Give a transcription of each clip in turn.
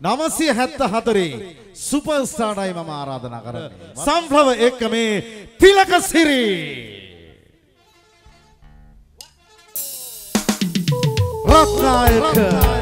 නවසය හැත්ත හතරේ සුපස්ථානයි මම ආරාධනා කර සම්ප්‍රව එක්ක මේ තිලක සිරි. රත්නායක.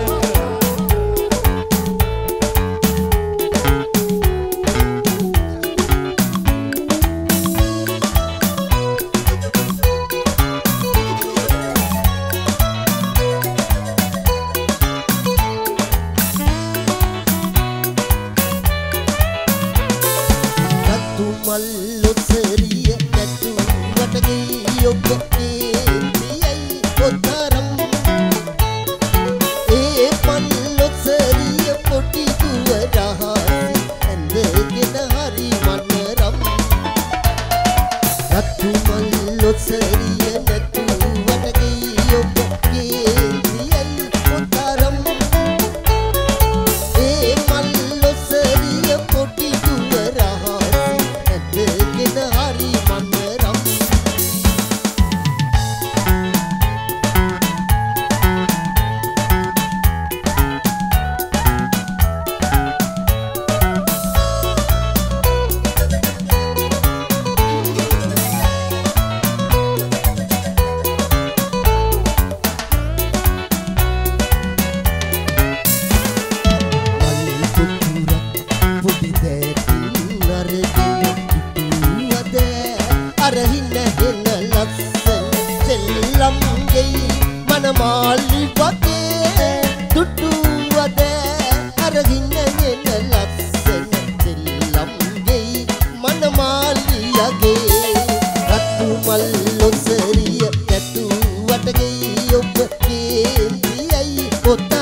ඔබ කේන්තියයි පොත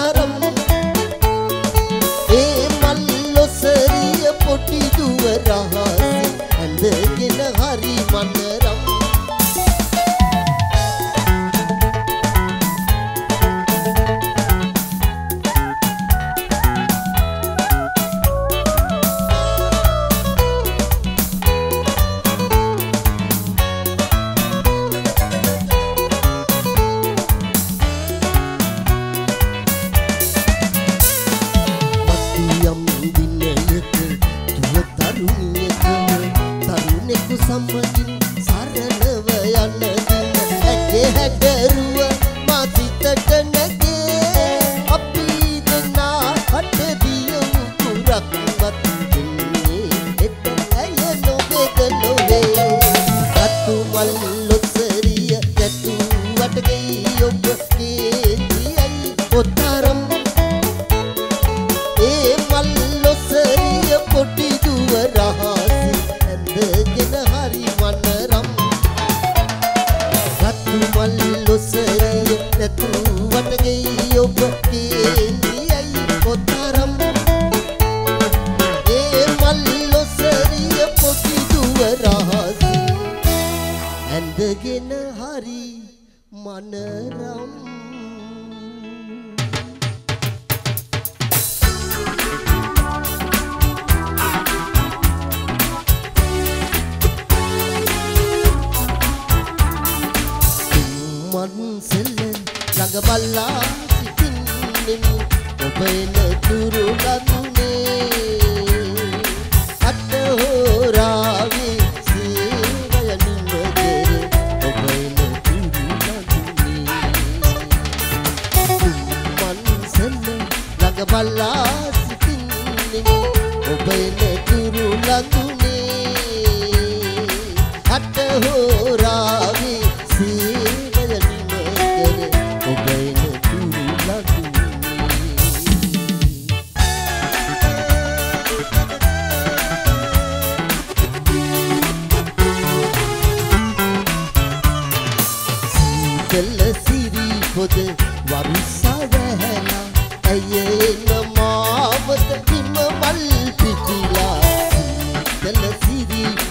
hederu മനരം Ragaballa, sitting in, obey the Durulan.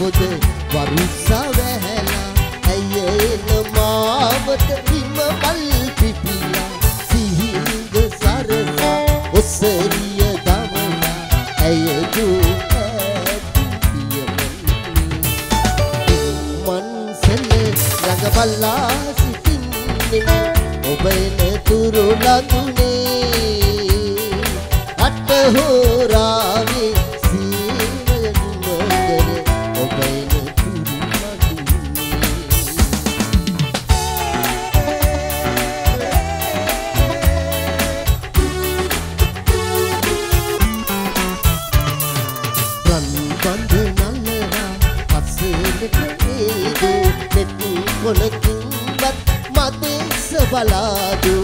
පොද වරුසා වැහැලා ඇය එන මාවට හිම මල් පිපිලා. සිහිද සරසා ඔසරිය දමලා. ඇය දුක රඟබල්ලා සිටින්නේ. ඔබ එන තුරු ලඳුනේ අට හෝරා නෙත් කොලකින්වත් මදෙස බලාදු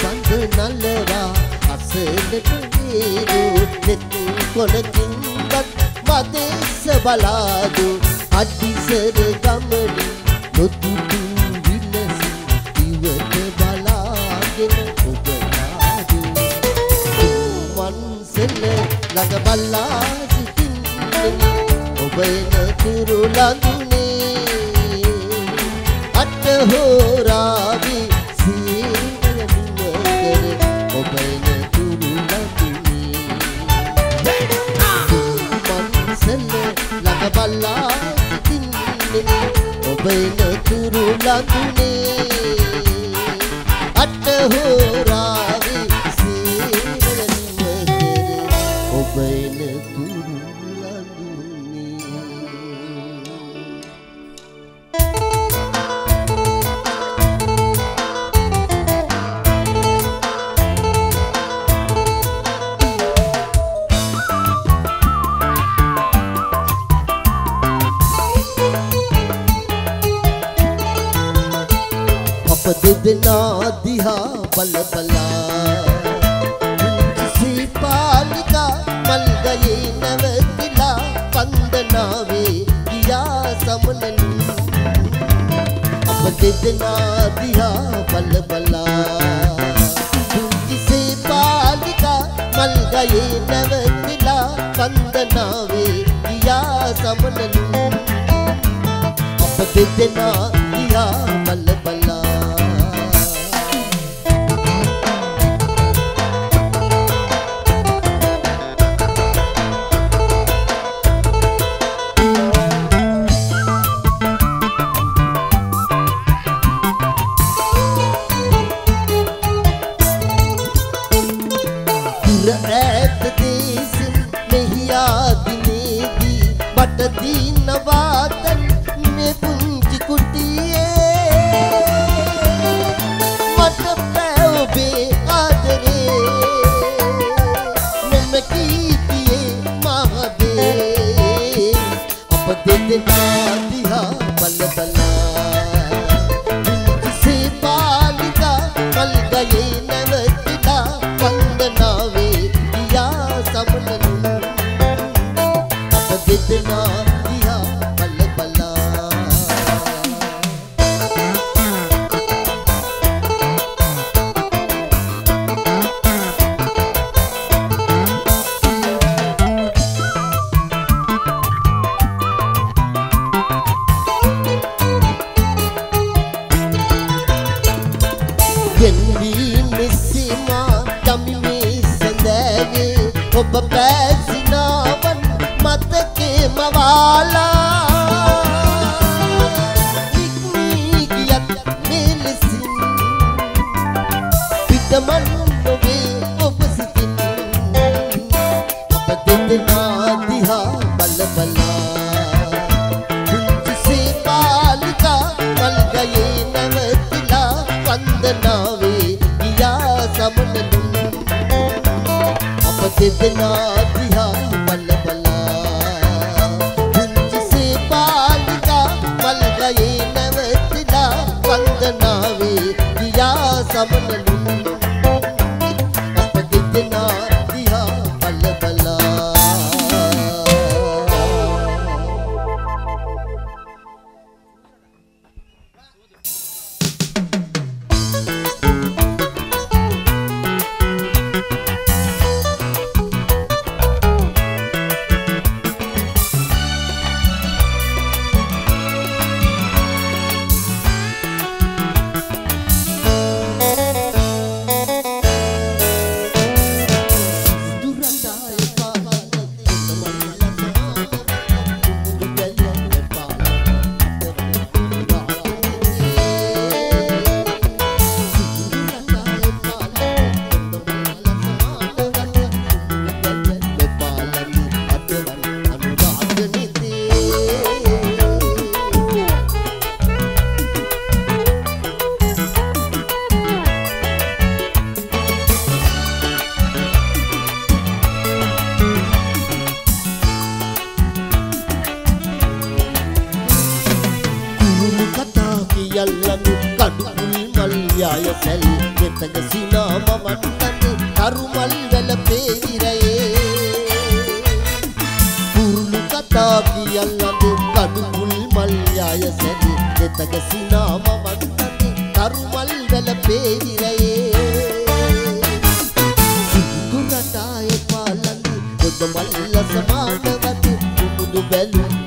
රන් බඳ නල්ලවා අසලට ඒදෝ නෙත් කොලකින්වත් මදෙස බලාදු අඩිසර ගමන නොතුතු විලසි. ඉවත බලාගෙන ඔබ නාදු මන්සෙල්ල ළඟ බල්ලා සිටින්නේ? ඔබ එන තුරු ලඳුනේ අට හෝරාවි සීවය මුවකර ඔබ එන තුරු ලඳුනේ මන්සෙල්ල ළඟ බල්ලා සිටින්නේ ඔබ එන තුරු ලඳුනේ අට හෝරාවි සීවය මුවකර ඔබ එන ना दिया बलबला। सी पालिका मल गई नव किला वंदना नावे किया समलन अब दिदना दिया बलबला। किसी पालिका मल गई नव किला पंद नावे किया समलन अब दिदना दिया நாவே ඔබ පැසිනාවන් මතකේ මවාලා. ඉක්මී ගියත් මෙලෙසින් පිටමන් सिद्धना प्रिया बल बला से बालिका बल गए नवतिला वंदना वे किया समन එතගසිනා මවන්නද කරුමල් වැල පේවිරයේ. පුරුළු කතා කියල්ලද කඩුමුල් මල් යාය සැදි එතගසිනා මවන්නද කරුමල් වැල පේවිරයේ. සිදුරටාය පාලඳ ගොඩ මල්ල සමානවද කුමුදු බැලුම්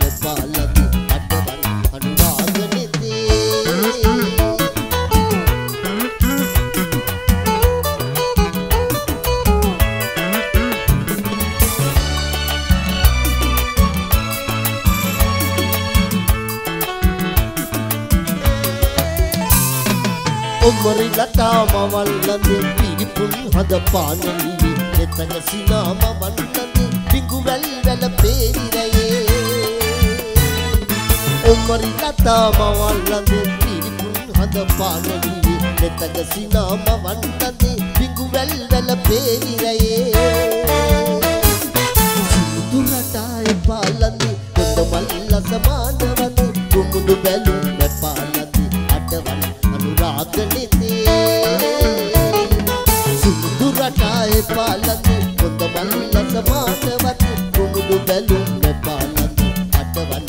ඔම්මරි ලතා මවල්ලඳ පිරිපුන් හද පානලිවි එතඟ සිනාම වන්නඳ පිඟුවැල් වැල පේරිරයේ. ඔම්මරි ලතා මවල්ලඳ පිරිපුන් හද පානලිවි එතඟ සිනාම වන්නඳ පිඟුවැල් වැල පේරිරයේ. දුරටාය පාලඳ හොඳ මල්ල සමානවද කුමුදු බැලුම් පාලඳ අටවල් සුදු රටායේ පාලක හොඳ බල්ලස මාටවත් කුමුදු බැලුම් පාලක අටවන